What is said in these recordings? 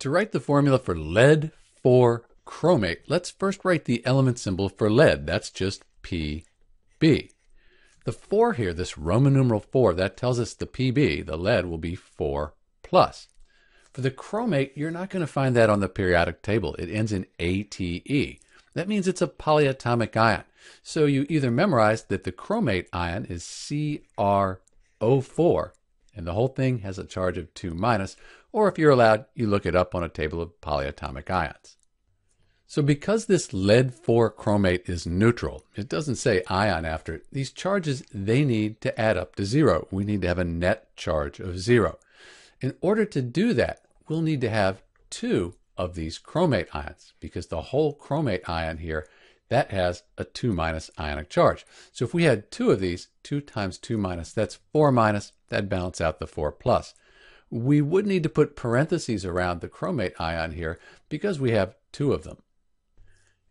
To write the formula for lead 4 chromate, let's first write the element symbol for lead. That's just PB. The 4 here, this Roman numeral 4, that tells us the PB, the lead, will be 4 plus. For the chromate, you're not going to find that on the periodic table. It ends in ATE. That means it's a polyatomic ion. So you either memorize that the chromate ion is CrO4 and the whole thing has a charge of 2 minus, or if you're allowed, you look it up on a table of polyatomic ions. So because this lead 4 chromate is neutral, it doesn't say ion after it, these charges, they need to add up to zero. We need to have a net charge of zero. In order to do that, we'll need to have two of these chromate ions because the whole chromate ion here that has a 2 minus ionic charge. So if we had two of these, 2 times 2 minus, that's 4 minus, that'd balance out the 4 plus. We would need to put parentheses around the chromate ion here because we have two of them.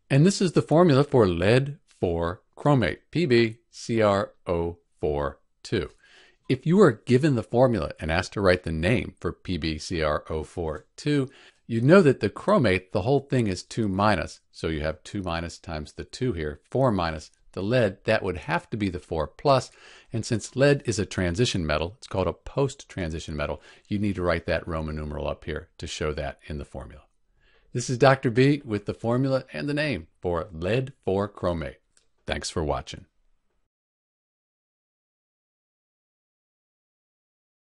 And this is the formula for lead 4 chromate, PbCrO42. If you are given the formula and asked to write the name for PbCrO42, you know that the chromate, the whole thing is 2 minus. So you have 2 minus times the 2 here, 4 minus the lead. That would have to be the 4 plus. And since lead is a transition metal, it's called a post-transition metal, you need to write that Roman numeral up here to show that in the formula. This is Dr. B with the formula and the name for lead 4 chromate. Thanks for watching.